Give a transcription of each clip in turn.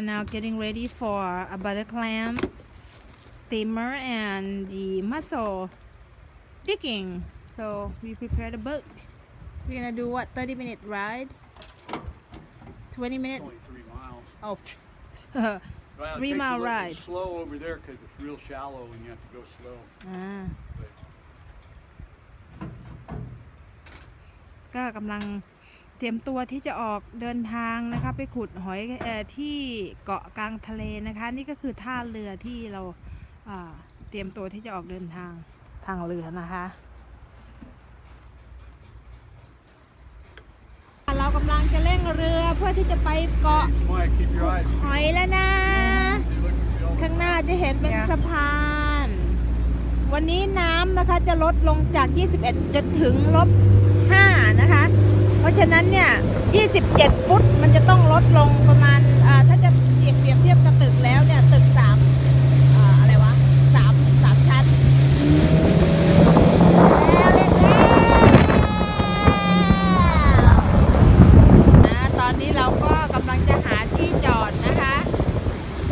are now getting ready for a butter clam steamer and the mussel digging. So we prepare the boat. We're gonna do what 30 minute ride? 20 It's minutes? only three miles. Oh. Well, it Three takes a mile little ride. Slow over there because it's real shallow and you have to go slow. อ่า But ก็กำลังเ ตรียมตัวที่จะออกเดินทางนะคะไปขุดหอยอที่เกาะกลางทะเลนะคะ นี่ก็คือท่าเรือที่เราเตรียมตัวที่จะออกเดินทางทางเรือนะคะเรากำลังจะเร่งเรือเพื่อที่จะไปเกาะหอยแล้วนะ ข้างหน้าจะเห็นเป็นสะพาน วันนี้น้ำนะคะจะลดลงจาก 21จนถึงลบ 5 นะคะ เพราะฉะนั้นเนี่ย 27 ฟุตมันจะต้องลดลงประมาณถ้าจะเปรียบเทียบกับตึกแล้วเนี่ย ตึก 3 อ่า อะไรวะ 3 3 ชั้น แล้วเร่งแล้วอ่าตอนนี้เราก็กำลังจะหาที่จอดนะคะ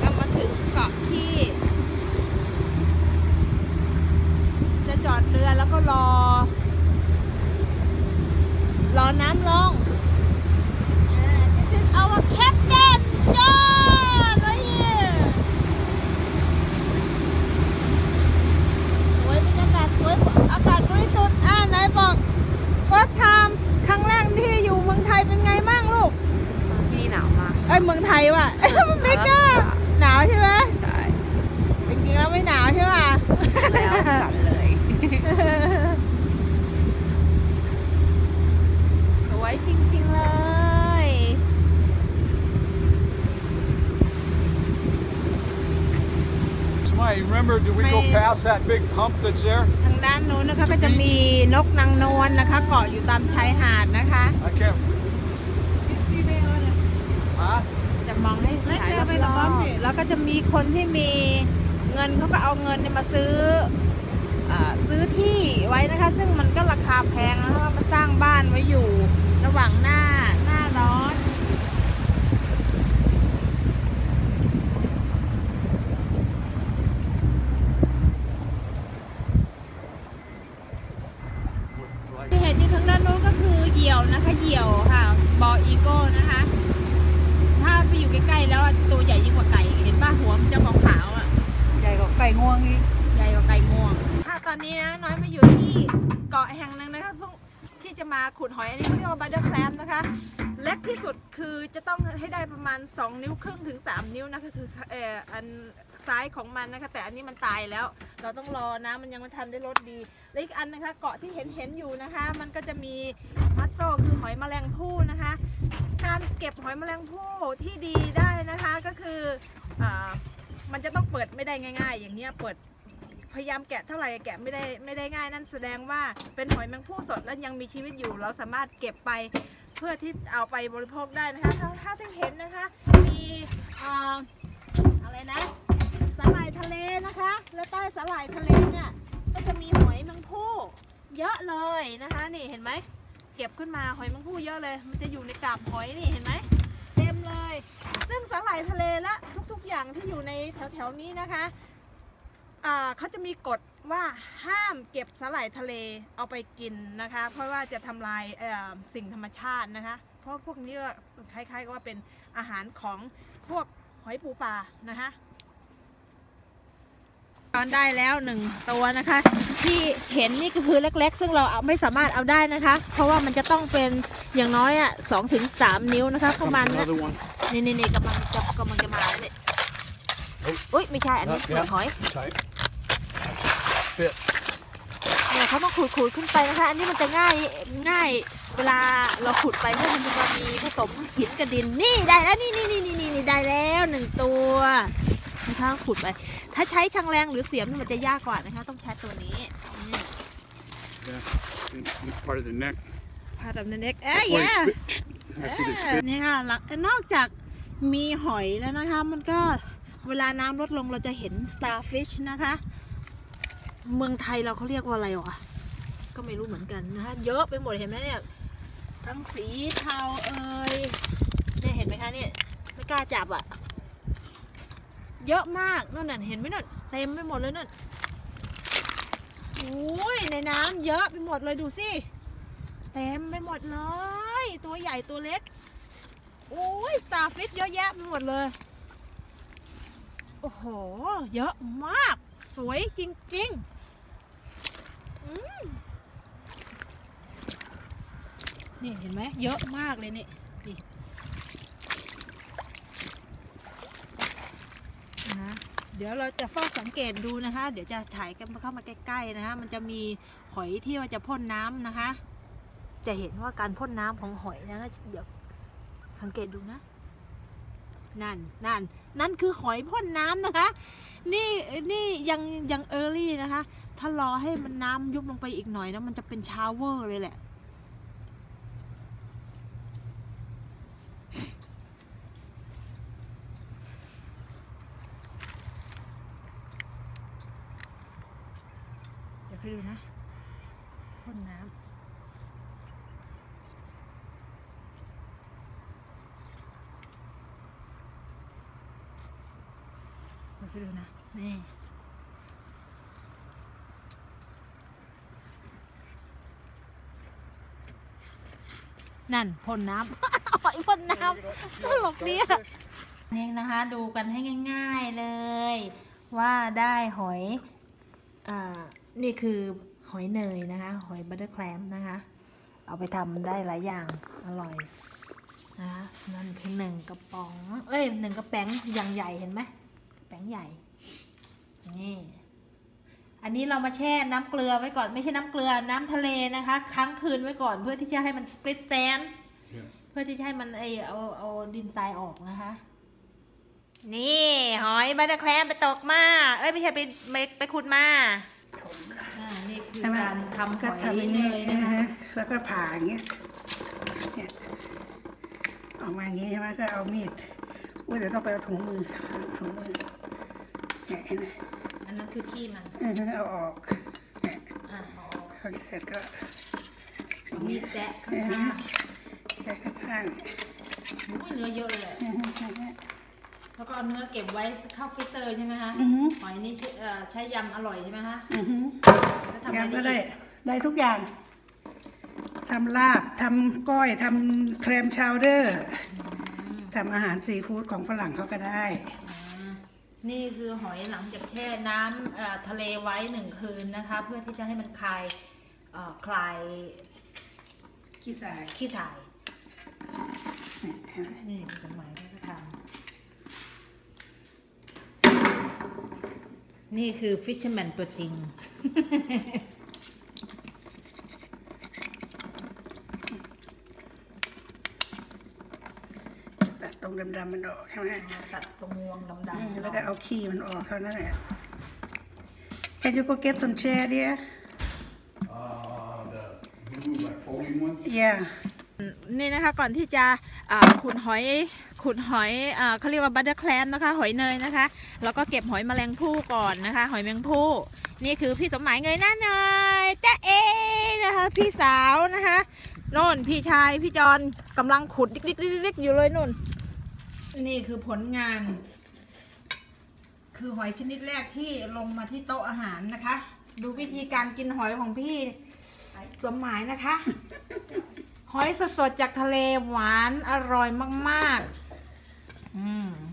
ก็มาถึงเกาะที่ จะจอดเรือแล้วก็รอ รอ น้ำลงอ่า This is our captain John right here สวยบรรยากาศสวยอากาศบริสุทธิ์อ่าไหนบอก first time ครั้งแรกที่อยู่เมืองไทยเป็นไงบ้างลูกที่นี่หนาวมากเอ้ยเมืองไทยว่ะไม่กล้าหนาวใช่ไหมใช่จริงๆแล้วไม่หนาวใช่ป่ะแล้วสั่นเลย สวยจริงๆเลย Smile, you remember, did we go Man. past that big hump that's there? ทางด้านนู้นนะคะก็จะมีนกนางนวลนะคะ เกาะอยู่ตามชายหาดนะคะ I can't. Huh? จะมองให้ถ่ายรอบๆแล้วก็จะมีคนที่มีเงินเขาก็เอาเงินเนี่ยมาซื้ออาซื้อที่ไว้นะคะ ซึ่งมันก็ราคาแพงนะคะมาสร้างบ้านไว้อยู่ระหว่างหน้าหน้าร้อน With, like, ที่เห็นอยู่ทางด้านโน้นก็คือเหยี่ยวนะคะเหยี่ยวค่ะbald eagle นะคะ ถ้าไปอยู่ใกล้ๆ แล้วอะตัวใหญ่ยิ่งกว่าไก่เห็นป่ะหัวมันจะขาวๆอะใหญ่กว่าไก่งวงอีกใหญ่กว่าไก่งวงถ้าตอนนี้นะน้อยมาอยู่ที่เกาะแห่งหนึ่งนะคะเพื่อที่จะมาขุดหอยอันนี้เขาเรียกว่า butter clam นะคะ เล็กที่สุดคือจะต้องให้ได้ประมาณ 2 นิ้วครึ่งถึง 3 นิ้วนะคะคือเอ่ออัน ซ้ายของมันนะคะ แต่อันนี้มันตายแล้ว เราต้องรอนะมันยังไม่ทันได้ลดดีและอีกอันนะคะเกาะที่เห็นเห็นอยู่นะคะ มันก็จะมีมัสโซคือหอยแมลงภู่นะคะ การเก็บหอยแมลงภู่ที่ดีได้นะคะก็คืออมันจะต้องเปิดไม่ได้ง่าย ๆ อย่างเนี้ยเปิดพยายามแกะเท่าไหร่แกะไม่ได้ไม่ได้ง่ายนั่นแสดงว่าเป็นหอยแมลงภู่สดและยังมีชีวิตอยู่ เราสามารถเก็บไปเพื่อที่เอาไปบริโภคได้นะคะ ถ้าถ้าที่เห็นนะคะ มีอ่าอะไรนะ หร่ายทะเลนะคะ แล้วใต้สาหร่ายทะเลเนี่ยก็จะมีหอยแมงภู่เยอะเลยนะคะนี่เห็นไหมเก็บขึ้นมาหอยแมังผู้เยอะเลย มันจะอยู่ในกาบหอยนี่เห็นไหมเต็มเลย ซึ่งสาหร่ายทะเลและทุกๆอย่างที่อยู่ในแถวๆนี้นะคะอ่าเขาจะมีกฎว่าห้ามเก็บสาหร่ายทะเลเอาไปกินนะคะ เพราะว่าจะทำลายสิ่งธรรมชาตินะคะ เพราะพวกนี้ก็คล้ายๆกับว่าเป็นอาหารของพวกหอยปูปลานะคะ ตอนได้แล้วหนึ่งตัวนะคะ ที่เห็นนี่ก็คือเล็ก ๆ ซึ่งเราเอาไม่สามารถเอาได้นะคะ เพราะว่ามันจะต้องเป็นอย่างน้อยอะสองถึงสามนิ้วนะคะประ comes มาณเนี้ย another one. นี่นี่นี่กำลังจะกำลังจะมาแล้วเนี่ยอุ้ยไม่ใช่อันนี้ Uh, เปลือกหอย Tight. เนี่ยเขาต้องขูดขูดขึ้นไปนะคะ อันนี้มันจะง่ายง่าย เวลาเราขุดไปเพราะมันจะมีผสมหินกับดินนี่ได้แล้วนี่นี่นี่นี่นี่นี่ได้แล้วหนึ่งตัวนะคะขุดไป ถ้าใช้ชังแรงหรือเสียมนี่มันจะยากกว่านะคะ ต้องใช้ตัวนี้นี่ Yeah. In, in part of the neck. part of the neck เอ้ย That's why yeah it spit. That's what it เออ spit. นี่ค่ะหลังนอกจากมีหอยแล้วนะคะ มันก็เวลาน้ำลดลงเราจะเห็น starfish นะคะ เมืองไทยเราเขาเรียกว่าอะไรวะก็ไม่รู้เหมือนกันนะคะ เยอะไปหมดเห็นไหมเนี่ย ทั้งสีเทาเอ่ยเนี่ยเห็นไหมคะเนี่ยไม่กล้าจับอะ เยอะมากนั่นน่ะเห็นไหมนั่นเต็มไปหมดเลยนั่นโอ้ยในน้ำเยอะไปหมดเลยดูสิเต็มไปหมดเลย ตัวใหญ่ตัวเล็กโอ้ย starfish เยอะแยะไปหมดเลยโอ้โห เยอะมาก สวยจริง ๆอืม นี่เห็นไหมเยอะมากเลยนี่นี่นะเดี๋ยวเราจะเฝ้าสังเกตดูนะคะ เดี๋ยวจะถ่ายกันเข้ามาใกล้ๆนะคะ มันจะมีหอยที่ว่าจะพ่นน้ำนะคะ จะเห็นว่าการพ่นน้ำของหอยนะคะเดี๋ยวสังเกตดูนะ นั่นนั่นนั่นคือหอยพ่นน้ำนะคะ นี่นี่ยังยังเออร์ลี่นะคะ ถ้ารอให้มันน้ำยุบลงไปอีกหน่อยนะมันจะเป็นชาวเวอร์เลยแหละ ดูนะพ่นน้ำไปดูนะ นี่นั่นพ่นน้ำหอยพ่นน้ำตลกดีอะนี่นะคะ ดูกันให้ง่าย ๆเลย ว่าได้หอยอ่า นี่คือหอยเนยนะคะ หอยบัตเตอร์แคลมนะคะ เอาไปทำได้หลายอย่างอร่อยนะคะนั่นคือหนึ่งกระป๋อง เอ้ยหนึ่งกระแป้งอย่างใหญ่เห็นไหมแป้งใหญ่นี่อันนี้เรามาแช่น้ำเกลือไว้ก่อนไม่ใช่น้ำเกลือน้ำทะเลนะคะ ค้างคืนไว้ก่อนเพื่อที่จะให้มันสปริตแตน Yeah. เพื่อที่จะให้มันไอเอาเอาดินทรายออกนะคะ นี่หอยบัตเตอร์แคลมไปตกมา เอ้ยไม่ใช่ไปไปไปขุดมา อ่านี่คือใช่ไหมการทำหก็อยทำอย่างเนนี้ยนะนะคะ ฮะแล้วก็ผ่าอย่างเงี้ยเนี่ยออกมาอย่างงี้ใช่ไหมก็เอามีดอุ้ยเดี๋ยวต้องไปเอาถุงมือถุงมือเนี่ยเห็นไหมอันนั้นคือขี้มันเออเอาออกเนี่ยอ่าเอาออกพอเสร็จก็เอามีดแซะข้างเออล่างใส่ข้างๆเนี่ยอุ้ยเนื้อเยอะเลยแหละเอออย่างเงี้ย แล้วก็เอาเนื้อเก็บไว้เข้า freezer ใช่ไหมคะอือหือหอยนี่ใช้เอ่อใช้ยำอร่อยใช่ไหมคะอือหือแล้วทำอะไรยำก็ได้อีกได้ทุกอย่างทำลาบทำก้อยทำแครมชาวเดอร์ทำอาหารซีฟู้ดของฝรั่งเขาก็ได้ อ่านี่คือหอยหลังจากแช่น้ำเอ่อทะเลไว้หนึ่งคืนนะคะ เพื่อที่จะให้มันคลายเอ่อคลายขี้สายขี้สายเนี่ยเห็นไหมนี่สมัยที่เขาทำ นี่คือฟิชเชอร์แมนตัวจริง ตัดตรงดำๆมันออกใช่ไหมตัดตรงงวงดอืมำๆแล้วก็เอาขี้มันออกเท่านั้นแหละ Can you go get some chair dear Uh, the blue, like folding one? Yeah นี่นะคะก่อนที่จะอ่าขุดหอย ขุดหอยอ่าเขาเรียกว่าบัตเตอร์แคลมนะคะ หอยเนยนะคะ แล้วก็เก็บหอยแมลงภู่ก่อนนะคะ หอยแมลงภู่นี่คือพี่สมหมายเงยหน้าหน่อยจ้าเอนะคะ พี่สาวนะคะโน่นพี่ชายพี่จอนกำลังขุดดิ๊กๆๆอยู่เลยนู่น นี่คือผลงาน คือหอยชนิดแรกที่ลงมาที่โต๊ะอาหารนะคะ ดูวิธีการกินหอยของพี่สมหมายนะคะ หอยสดๆจากทะเลหวานอร่อยมาก ๆ อืม